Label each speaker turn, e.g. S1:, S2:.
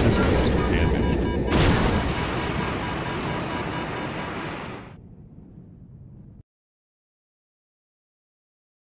S1: systems.